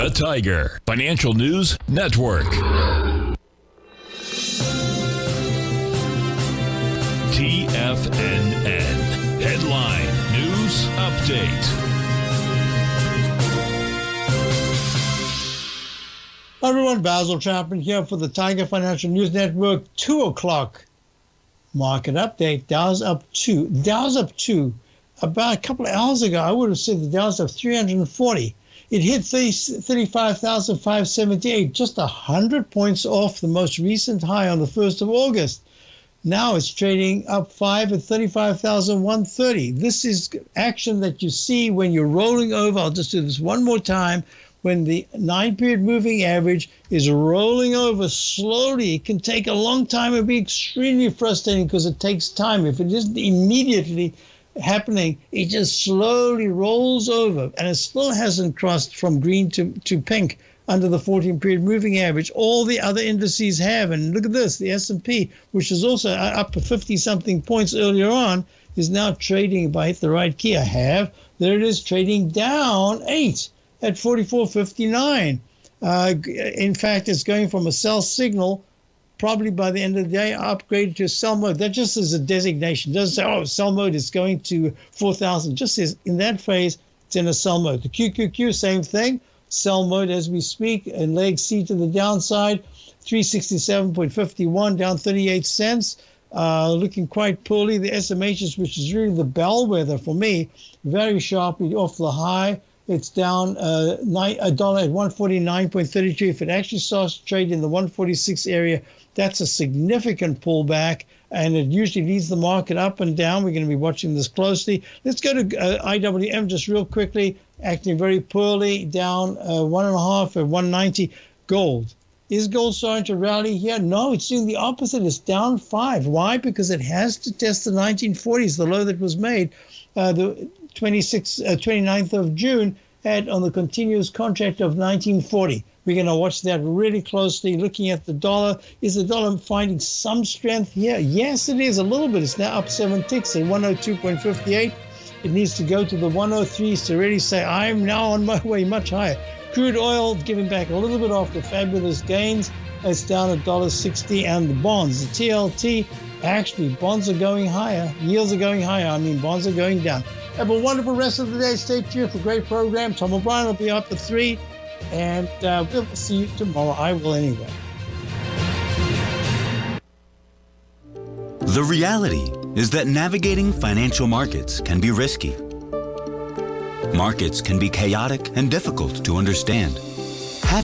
The Tiger Financial News Network. TFNN. Headline News Update. Everyone, Basil Chapman here for the Tiger Financial News Network. Two o'clock market update. Dow's up two. Dow's up two. About a couple of hours ago, I would have said the Dow's up 340. It hit 35,578, just 100 points off the most recent high on the 1st of August. Now it's trading up five at 35,130. This is action that you see when you're rolling over. I'll just do this one more time. When the nine period moving average is rolling over slowly, it can take a long time and be extremely frustrating because it takes time. If it isn't immediately happening, it just slowly rolls over and it still hasn't crossed from green to, to pink under the 14 period moving average. All the other indices have. And look at this, the S&P, which is also up 50 something points earlier on, is now trading, if I hit the right key, I have, there it is trading down 8 at 44.59. Uh, in fact, it's going from a sell signal probably by the end of the day upgraded to sell mode. That just is a designation. It doesn't say, oh, sell mode is going to 4,000. Just says in that phase, it's in a sell mode. The QQQ, same thing sell mode as we speak, and leg C to the downside, 367.51 down 38 cents. Uh, looking quite poorly. The SMHs, which is really the bellwether for me, very sharply off the high. It's down uh, a dollar at 149.32. If it actually starts trade in the 146 area, that's a significant pullback, and it usually leads the market up and down. We're going to be watching this closely. Let's go to uh, IWM just real quickly acting very poorly, down uh, one and a half at 190. Gold. Is gold starting to rally here? No, it's doing the opposite. It's down five. Why? Because it has to test the 1940s, the low that was made uh, the 26th, uh, 29th of June at on the continuous contract of 1940. We're going to watch that really closely. Looking at the dollar, is the dollar finding some strength here? Yes, it is a little bit. It's now up seven ticks at 102.58. It needs to go to the 103s to really say, I'm now on my way much higher. Crude oil giving back a little bit after fabulous gains. It's down at $1.60. And the bonds, the TLT, actually, bonds are going higher. Yields are going higher. I mean, bonds are going down. Have a wonderful rest of the day. Stay tuned for great program. Tom O'Brien will be up at 3. And uh, we'll see you tomorrow. I will anyway. The reality is that navigating financial markets can be risky. Markets can be chaotic and difficult to understand.